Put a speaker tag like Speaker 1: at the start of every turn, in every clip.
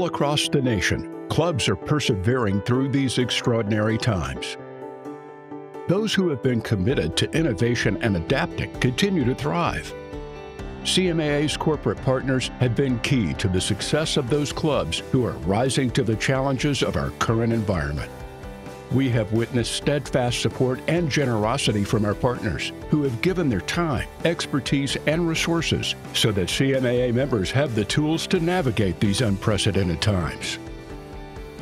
Speaker 1: across the nation, clubs are persevering through these extraordinary times. Those who have been committed to innovation and adapting continue to thrive. CMAA's corporate partners have been key to the success of those clubs who are rising to the challenges of our current environment. We have witnessed steadfast support and generosity from our partners who have given their time, expertise, and resources so that CMAA members have the tools to navigate these unprecedented times.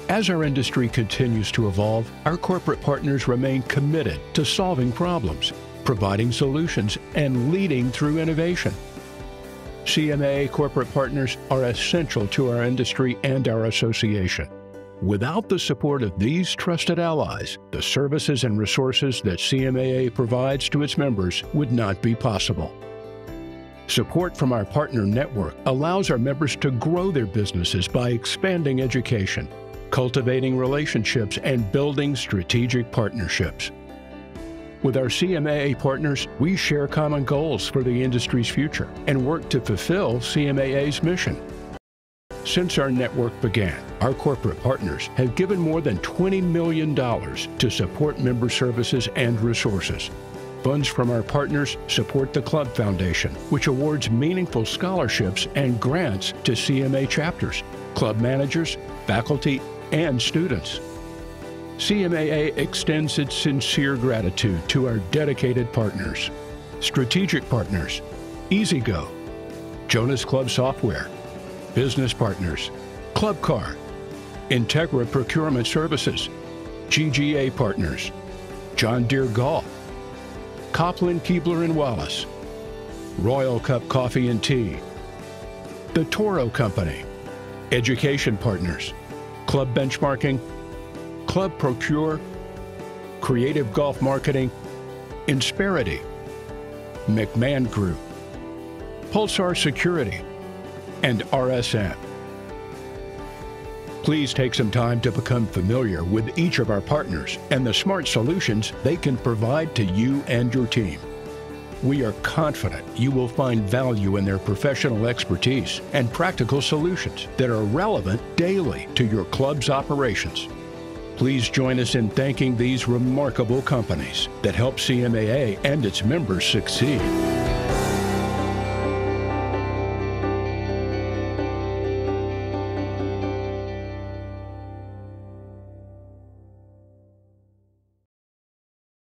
Speaker 1: As our industry continues to evolve, our corporate partners remain committed to solving problems, providing solutions, and leading through innovation. CMAA corporate partners are essential to our industry and our association. Without the support of these trusted allies, the services and resources that CMAA provides to its members would not be possible. Support from our partner network allows our members to grow their businesses by expanding education, cultivating relationships, and building strategic partnerships. With our CMAA partners, we share common goals for the industry's future and work to fulfill CMAA's mission since our network began, our corporate partners have given more than $20 million to support member services and resources. Funds from our partners support the Club Foundation, which awards meaningful scholarships and grants to CMA chapters, club managers, faculty, and students. CMAA extends its sincere gratitude to our dedicated partners, strategic partners, E-Z-GO, Jonas Club Software, business partners, Club Car, Integra Procurement Services, GGA Partners, John Deere Golf, Kopplin Kuebler and Wallace, Royal Cup Coffee and Tea, The Toro Company, Education Partners, Club Benchmarking, Club Procure, Creative Golf Marketing, Insperity, McMahon Group, Pulsar Security, and RSN. Please take some time to become familiar with each of our partners and the smart solutions they can provide to you and your team. We are confident you will find value in their professional expertise and practical solutions that are relevant daily to your club's operations. Please join us in thanking these remarkable companies that help CMAA and its members succeed.